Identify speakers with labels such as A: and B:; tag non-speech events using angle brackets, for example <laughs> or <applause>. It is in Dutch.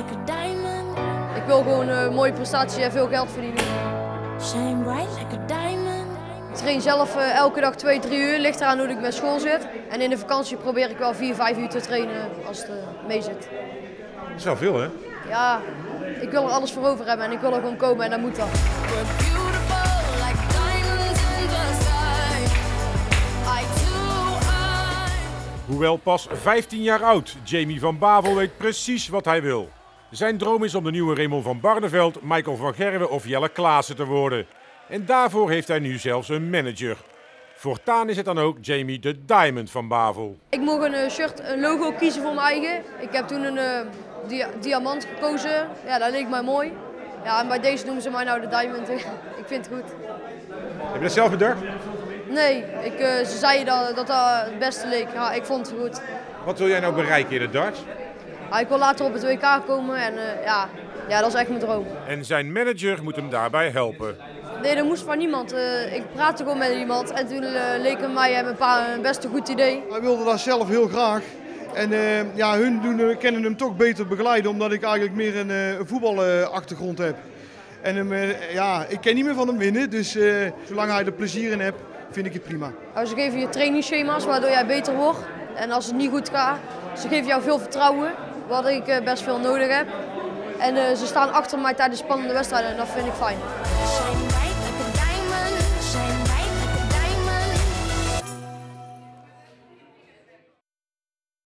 A: like a diamond.
B: Ik wil gewoon een mooie prestatie en veel geld verdienen.
A: Shine bright like a diamond.
B: Ik train zelf eh, elke dag 2, 3 uur, ligt eraan hoe ik met school zit. En in de vakantie probeer ik wel 4, 5 uur te trainen als het uh, mee zit.
C: Dat is wel veel, hè?
B: Ja, ik wil er alles voor over hebben en ik wil er gewoon komen en dat moet dan.
A: To eye.
C: Hoewel pas 15 jaar oud, Jamie van Bavel weet precies wat hij wil. Zijn droom is om de nieuwe Raymond van Barneveld, Michael van Gerwen of Jelle Klaassen te worden. En daarvoor heeft hij nu zelfs een manager. Voortaan is het dan ook Jamie de Diamond van Bavel.
B: Ik mocht een eh, shirt, een logo kiezen voor mijn eigen. Ik heb toen een eh, dia- diamant gekozen. Ja, dat leek mij mooi. Ja, en bij deze noemen ze mij nou de Diamond. <laughs> ik vind het goed.
C: Heb je dat zelf bedacht?
B: Nee, ik, eh, ze zeiden dat, dat dat het beste leek. Ja, ik vond het goed.
C: Wat wil jij nou bereiken in de darts?
B: Ja, ik wil later op het WK komen en eh, ja, ja, dat is echt mijn droom.
C: En zijn manager moet hem daarbij helpen.
B: Nee, dat moest van niemand. Eh, ik praatte gewoon met iemand en toen eh, leek het mij en mijn pa een best een goed idee.
D: Hij wilde dat zelf heel graag. En eh, ja, hun doen, eh, kennen hem toch beter begeleiden, omdat ik eigenlijk meer een, eh, een voetbalachtergrond heb. En hem, eh, ja, ik ken niet meer van hem winnen, dus eh, zolang hij er plezier in hebt, vind ik het prima.
B: Nou, ze geven je trainingsschema's waardoor jij beter wordt. En als het niet goed gaat, ze geven jou veel vertrouwen, wat ik eh, best veel nodig heb. En eh, ze staan achter mij tijdens spannende wedstrijden en dat vind ik fijn.